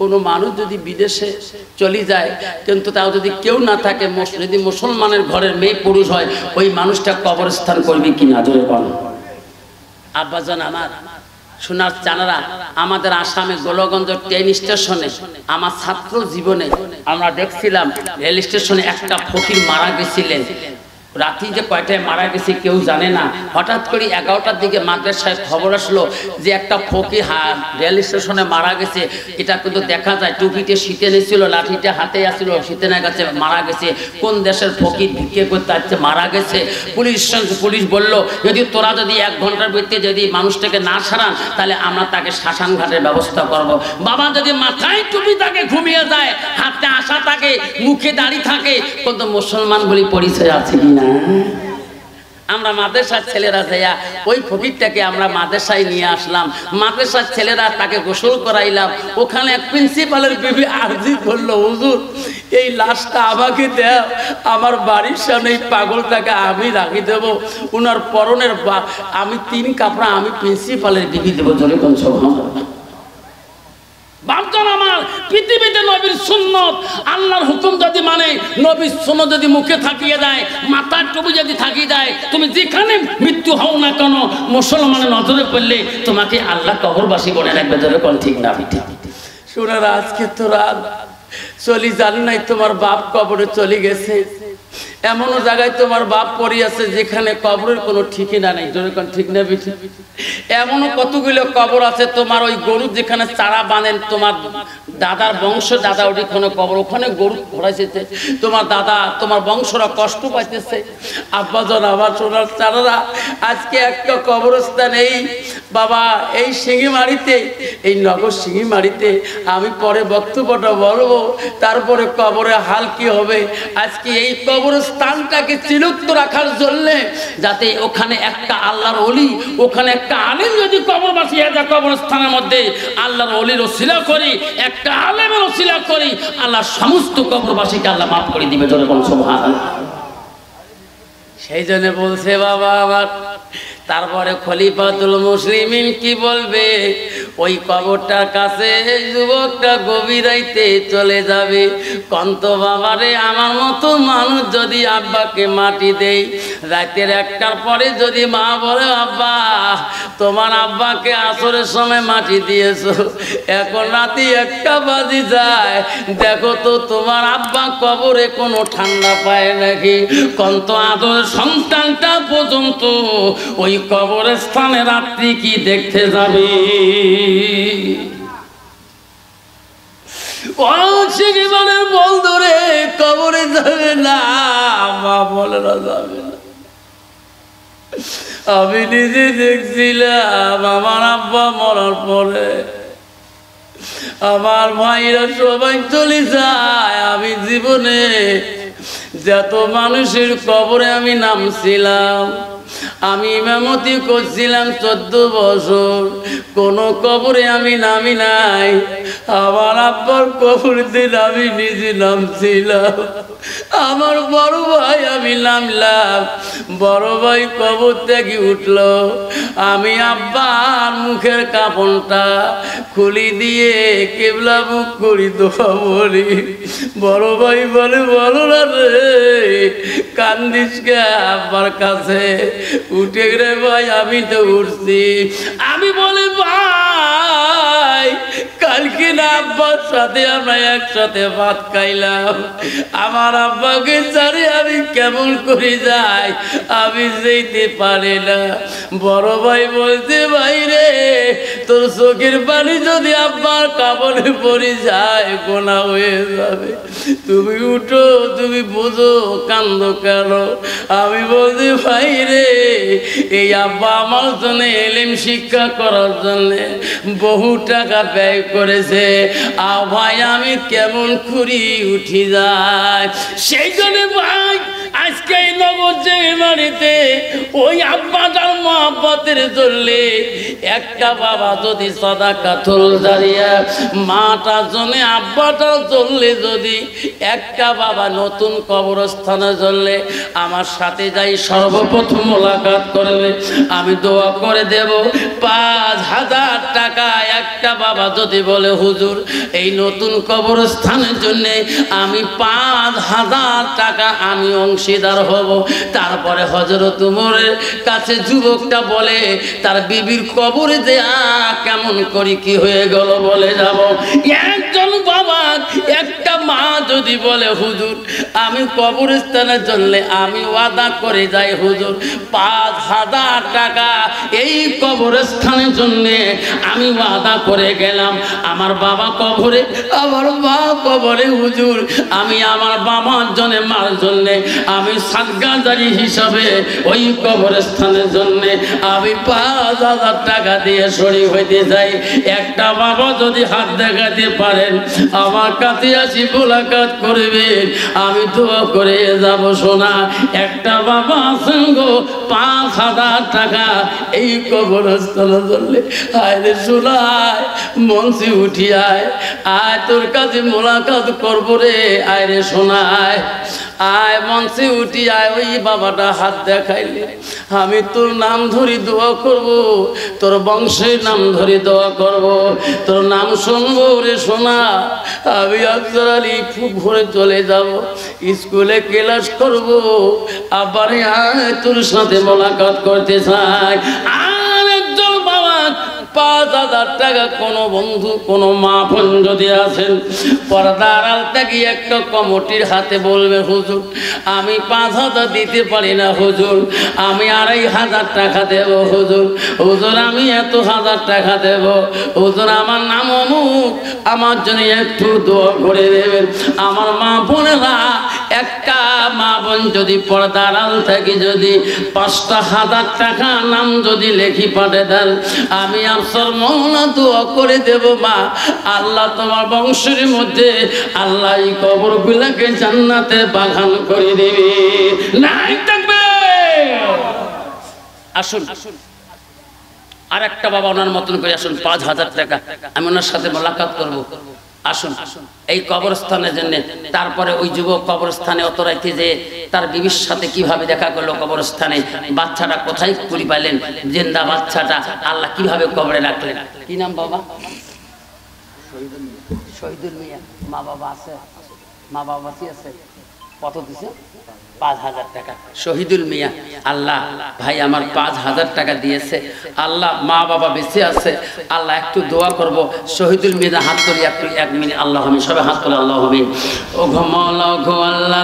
কোনো মানুষ যদি বিদেশে চলে যায়, কিন্তু তাও যদি কেউ না থাকে যদি মুসলমানের ঘরের মেয়ে পুরুষ হয়, ওই মানুষটা কবরস্থান করবে কি না জোরে আব্বাজান আমার সোনার চানারা আমাদের আসামে গোলগঞ্জ ট্রেন স্টেশনে আমার ছাত্র জীবনে আমরা দেখছিলাম, রেল স্টেশনে একটা ফকির মারা গেছিলেন। রাত্রি যে কয়টায় মারা গেছে কেউ জানে না। হঠাৎ করে এগারোটার দিকে মাদ্রাসায় খবর আসলো যে একটা ফকি রেল স্টেশনে মারা গেছে। এটা কিন্তু দেখা যায়, টুপিতে শীতে নিয়েছিল লাঠিটা হাতে আসছিল শীতে না গেছে, মারা গেছে। কোন দেশের ফকির ভিক্ষে করতে আসছে, মারা গেছে। পুলিশ পুলিশ বলল, যদি তোরা যদি এক ঘণ্টার ভিত্তিতে যদি মানুষটাকে না সারান তাহলে আমরা তাকে শ্মশান ঘাটের ব্যবস্থা করব। বাবা যদি মাথায় টুপি তাকে ঘুমিয়ে যায়, হাতে আসা থাকে, মুখে দাঁড়িয়ে থাকে, কিন্তু মুসলমান বলি পরিচয় আছে কি না আমরা মাদ্রাসার ছেলেরা যাইয়া ওই ফকিরটাকে আমরা মাদ্রাসায় নিয়ে আসলাম। মাদ্রাসার ছেলেরা তাকে গোসল করাইলাম। ওখানে এক প্রিন্সিপালের বিবি আর্জি করল হুজুর, এই লাশটা আমাকে দেও। আমার বাড়ির সামনে এই পাগলটাকে আমি রাখি দেবো। ওনার পরনের আমি তিন কাপড়া আমি প্রিন্সিপালের বিবি দেবো। জোরে কোন বাপজন আমার পৃথিবীতে নবীর সুন্নত। আল্লাহর হুকুম যদি মানে নবীর সুন্নত যদি মুখে থাকিয়ে দেয়, মাথার টুপি যদি থাকিয়ে দেয়, তুমি যেখানে মৃত্যু হও না কেন, মুসলমানের নজরে পড়লে তোমাকে আল্লাহ কবরবাসী বলে রাখবে, ধরে কোন ঠিক না ঠিক শোনার আজকে তো রাত। চলি জানি নাই তোমার বাপ কবরে চলে গেছে। এমনও জায়গায় তোমার বাপ পড়ি আছে যেখানে কবরের কোনো ঠিকানা নেই। কোন ঠিক না বেশি এমনও কতগুলো কবর আছে তোমার ওই গরু যেখানে চারা বাঁধেন তোমার দাদার বংশ দাদা ওটি কোনো কবর, ওখানে গরু ঘোরাইছে তোমার দাদা, তোমার বংশরা কষ্ট পাইতেছে। আব্বাজন আবার সোনার চারারা, আজকে একটা কবরস্থান এই, বাবা, এই সিঙ্গিমারিতে এই নগর সিঙ্গিমারিতে আমি পরে বক্তব্যটা বলব। তারপরে কবরে হাল কি হবে? আজকে এই কবরস্থানটাকে চিরুক্ত রাখার জন্য যাতে ওখানে একটা আল্লাহর অলি ওখানে একটা আলেম যদি কবরবাসী যায় কবরস্থানের মধ্যে, আল্লাহর অলির ওসিলা করি, একটা আলেমের ওসিলা করি, আল্লাহ সমস্ত কবরবাসীকে আল্লাহ মাফ করে দিবে জোরে কোন সেই জন্য বলছে বাবা আমার, তারপরে খলিফাতুল মুসলিমিন কি বলবে? ওই কবরটার কাছে এই যুবকটা গভীরাইতে চলে যাবে। কন্ত বাবারে, আমার মতো মানুষ যদি আব্বাকে মাটি দেই রাতের একটার পরে যদি মা বলে, আব্বা, তোমার আব্বাকে আসরের সময় মাটি দিয়েছ, এখন রাতে একটা বাজি যায়। দেখো তো, তোমার আব্বা কবরে কোনো ঠান্ডা পায় নাকি? কন্ত আদর সন্তানটা পর্যন্ত ওই কবরের স্থানে রাত্রি কি দেখতে যাবে? জীবনের বল ধরে কবরে যাবে না, মা বলে না যাবে না। আমি নিজে দেখছিলাম, আমার আব্বা মরার পরে। আমার ভাইরা সবাই চলে যায়, আমি জীবনে যত মানুষের কবরে আমি নামছিলাম। আমি মেমতি করছিলাম চোদ্দ বছর। কোন কবরে আমি নামি নাই। আমার আব্বার কবর দিন আমি নিজে নামছিলাম। আমার বড় ভাই আমি নামলাম। বড় ভাই কবর থেকে উঠল। আমি আব্বার মুখের কাপড়টা খুলি দিয়ে কেবলা মুখ করি দোয়া বলি বড় ভাই বলে, বলো না রে, কান্দিস আব্বার কাছে? উঠে রে ভাই, আমি তো উঠছি। আমি বলি ভাই আব্বার সাথে আমরা একসাথে ভাত খাইলাম। আমার আব্বাকে ছাড়ে আমি কেমন করে যাই, আমি যেতে পারি না। বড় ভাই বলতে ভাই রে তোর চোখের পানি যদি আব্বার কাপড়ে পড়ে যায়, গোনা হয়ে যাবে। তুমি উঠো, তুমি বোঝো, কান্দ কেন? আমি বলছি, ভাই রে, এই আব্বা আমার জন্য এলিম শিক্ষা করার জন্যে বহু টাকা ব্যয় করেছে। আর ভাই, আমি কেমন খুরি উঠি যায়? সেই জন্য ভাই আজকে নগর বাড়িতে ওই আব্বাটার মহাব্বতের চললে একটা বাবা যদি সদা কাতল দাঁড়িয়ে মাটা জনে আব্বাটা চললে যদি একটা বাবা নতুন কবরস্থানে চললে আমার সাথে যাই সর্বপ্রথম মোলাকাত করবে, আমি দোয়া করে দেব। পাঁচ হাজার টাকা একটা বাবা যদি বলে, হুজুর, এই নতুন কবরস্থানের জন্যে আমি পাঁচ হাজার টাকা আমি অংশীদার হব। তারপরে হজরত উমরের কাছে যুবকটা বলে, তার বিবির কবরে দেয়া কেমন করি কি হয়ে গেল বলে যাব। একজন বাবা একটা মা যদি বলে, হুজুর, আমি কবরস্থানে চললে আমি ওয়াদা করে যাই, হুজুর। পাঁচ হাজার টাকা এই কবরস্থানের জন্য আমি ওয়াদা করে গেলাম। আমার বাবা কবরে, আমার মা কবরে, হুজুর। আমি আমার বাবার জন্য, মার জন্য, আমি সাতগাজারি হিসাবে ওই কবরস্থানের জন্য আমি পাঁচ হাজার টাকা দিয়ে শরীর হইতে যাই। একটা বাবা যদি হাত দেখাতে পারেন, আমার কাছে আসি মোলাকাত করবেন। আমি তো করে যাব সোনা। একটা বাবা সঙ্গ পাঁচ হাজার টাকা। এই কবরস্থানে ধরলে আয় সোনায়, মঞ্চে উঠি আয় তোর কাছে মোলাকাত করব রে আয় রে সোনায়। আয় মঞ্চে উঠি আয় ওই বাবাটা হাত দেখাইলে। আমি তোর নাম ধরি দোয়া করব, তোর বংশের নাম ধরি দোয়া করব, তোর নাম শুনব রে সোনা। আমি আফজার খুব ভরে চলে যাব স্কুলে ক্লাস করব আবার তোর সাথে মোলাকাত করতে চাই। পাঁচ হাজার টাকা কোনো বন্ধু, কোনো মা বোন যদি আছেন, পর্দার আল থেকে একটা কমিটির হাতে বলবে, হুজুর, আমি পাঁচ হাজার দিতে পারি না, হুজুর, আমি আড়াই হাজার টাকা দেব, হুজুর হুজুর, আমি এত হাজার টাকা দেব, হুজুর, আমার নাম অমুক, আমার জন্য একটু দোয়া করে দেবেন। আমার মা বোনেরা একটা মা বোন যদি পর্দার আল থেকে যদি, পাঁচটা হাজার টাকা নাম যদি লেখি পাঠে দেন, আমি আফসর মৌলা দোয়া করে দেব মা। আল্লাহ তোমার বংশের মধ্যে আল্লাহ এই কবর গুলাকে জান্নাতে বাগান করে দেবে। থাকবে। আসুন। আর একটা বাবা ওনার মতন করে আসুন, পাঁচ হাজার টাকা। আমি ওনার সাথে মোলাকাত করব। আসুন। এই কবরস্থানের জন্য তারপরে ওই যুবক কবরস্থানে অত রাইতে যে তার বিবির সাথে কীভাবে দেখা করল কবরস্থানে, বাচ্চাটা কোথায় কুড়ি পাইলেন, জেন্দা বাচ্চাটা আল্লাহ কীভাবে কবরে রাখলেন? কি নাম বাবা? শহীদুল মিয়া। মা বাবা আছে? মা বাবা আছে? কত দিছে? পাঁচ হাজার টাকা। শহীদুল মিয়া, আল্লাহ, ভাই আমার পাঁচ হাজার টাকা দিয়েছে। আল্লাহ, মা বাবা বেঁচে আছে। আল্লাহ, একটু দোয়া করব। শহীদুল মিয়া, হাত তুলি একটু, এক মিনিট। আল্লাহ আমি সবাই হাত তুলে, আল্লাহ হবে ও ঘমল ঘো আল্লাহ